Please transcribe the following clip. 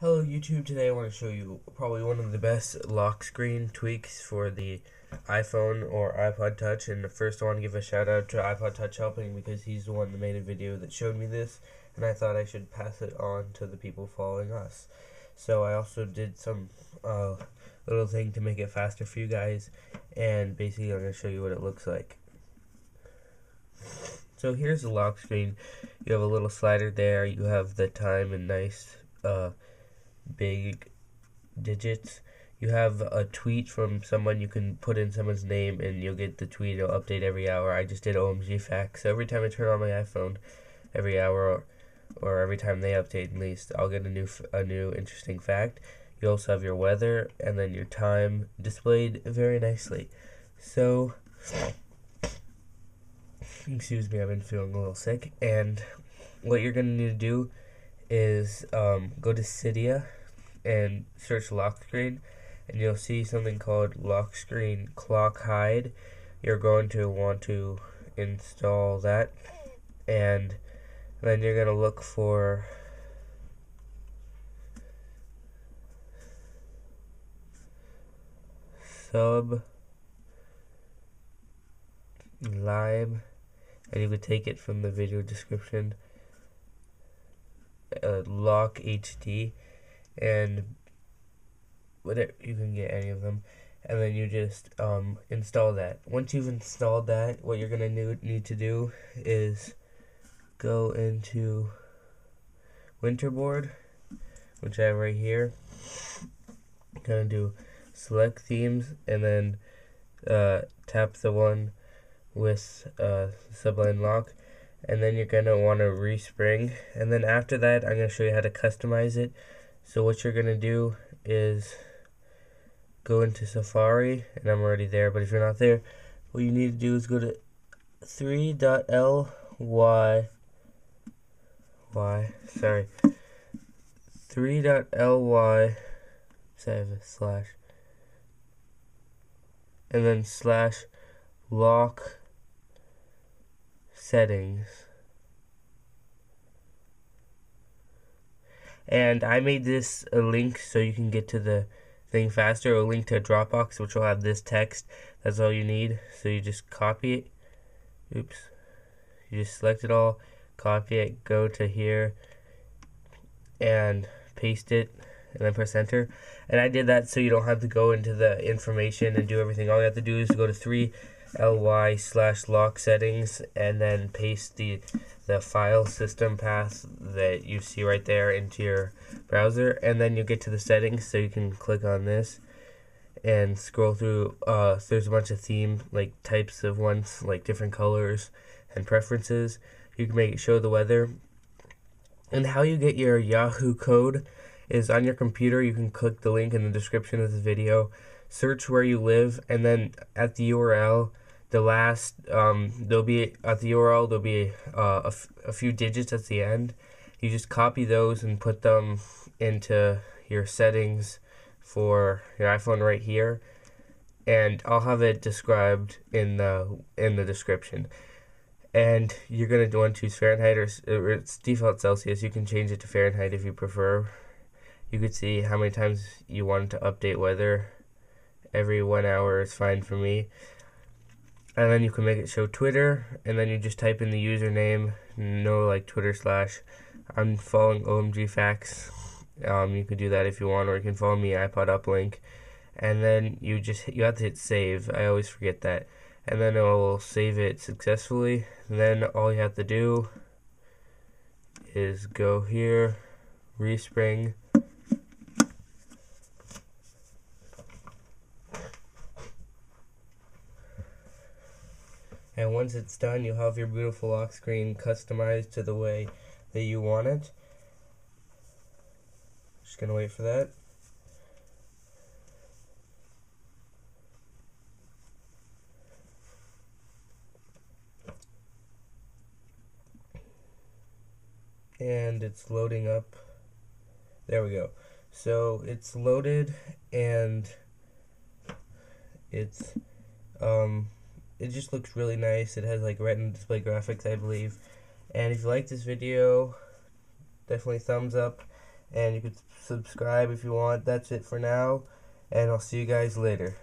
Hello YouTube, today I want to show you probably one of the best lock screen tweaks for the iPhone or iPod Touch and first I want to give a shout out to iPod Touch Helping because he's the one that made a video that showed me this and I thought I should pass it on to the people following us. So I also did some uh, little thing to make it faster for you guys and basically I'm going to show you what it looks like. So here's the lock screen. You have a little slider there, you have the time and nice uh, big digits. You have a tweet from someone, you can put in someone's name and you'll get the tweet, it'll update every hour. I just did OMG facts. So every time I turn on my iPhone, every hour or, or every time they update at least, I'll get a new a new interesting fact. You also have your weather and then your time displayed very nicely. So, excuse me, I've been feeling a little sick. And what you're going to need to do is um, go to Cydia and search lock screen and you'll see something called lock screen clock hide. You're going to want to install that and then you're going to look for sub lime and you could take it from the video description. Uh, lock HD and whatever you can get any of them. And then you just um, install that. Once you've installed that what you're gonna need, need to do is go into winterboard which I have right here. Gonna do select themes and then uh, tap the one with uh, Sublime Lock. And then you're gonna want to respring. And then after that I'm gonna show you how to customize it so what you're gonna do is go into Safari and I'm already there but if you're not there what you need to do is go to 3.ly y sorry 3.ly slash and then slash lock settings. And I made this a link so you can get to the thing faster, a link to Dropbox, which will have this text. That's all you need. So you just copy it. Oops. You just select it all, copy it, go to here, and paste it, and then press enter. And I did that so you don't have to go into the information and do everything. All you have to do is go to three ly slash lock settings and then paste the the file system path that you see right there into your browser. And then you get to the settings so you can click on this and scroll through uh, there's a bunch of theme like types of ones like different colors and preferences. You can make it show the weather. And how you get your Yahoo code is on your computer you can click the link in the description of the video. Search where you live, and then at the URL, the last um, there'll be at the URL there'll be uh, a, few digits at the end. You just copy those and put them into your settings for your iPhone right here, and I'll have it described in the in the description. And you're gonna want to choose Fahrenheit or, or it's default Celsius. You can change it to Fahrenheit if you prefer. You could see how many times you want to update weather every one hour is fine for me. And then you can make it show Twitter, and then you just type in the username, no like Twitter slash. I'm following OMG Facts. Um, you can do that if you want, or you can follow me iPod Uplink, and then you just you have to hit save. I always forget that, and then it will save it successfully. Then all you have to do is go here, respring. And once it's done you'll have your beautiful lock screen customized to the way that you want it. Just gonna wait for that. And it's loading up. There we go. So it's loaded and it's um it just looks really nice. It has like retina display graphics, I believe. And if you like this video, definitely thumbs up. and you can subscribe if you want. That's it for now, and I'll see you guys later.